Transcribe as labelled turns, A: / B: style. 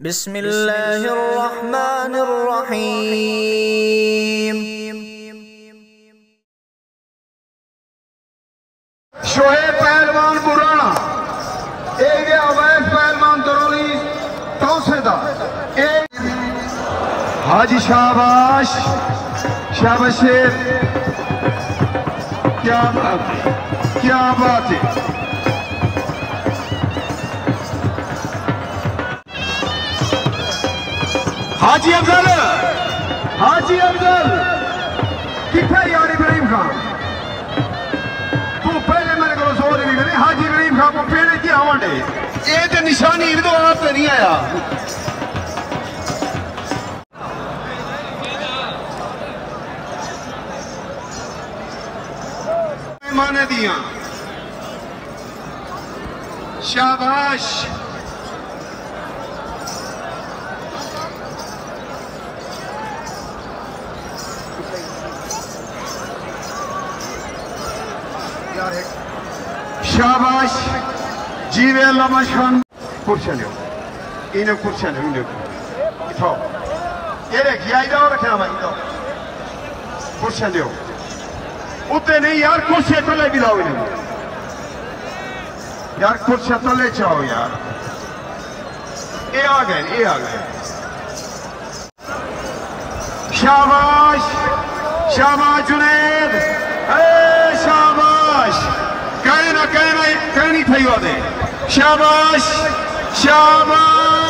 A: بسم الله الرحمن الرحيم
B: شعیب پہلوان برانا ایک اویس پہلوان درولی توسے دا حاجی شاباش شاباش کیا بات کیا بات ہے हाजी अफजल। हाजी अफजल। कितना यार इब्राहिम खान? तू पहले मेरे को ज़ोर भी करे हाजी इब्राहिम खान को पेड़ की आवांडे ये ते निशानी इधर आप पे नहीं आया। माने दिया। शाबाश। Şabaş Civella Başkan kurçalıyor. İne kurçalıyor, ine kurçalıyor. Gerek yayda olarak ama ine kurçalıyor. उते नहीं यार कुछ क्षेत्र ले बिलाओ यार कुछ क्षेत्र ले जाओ यार ये आ गए ये Peygodi. Şabaş! Şabaş!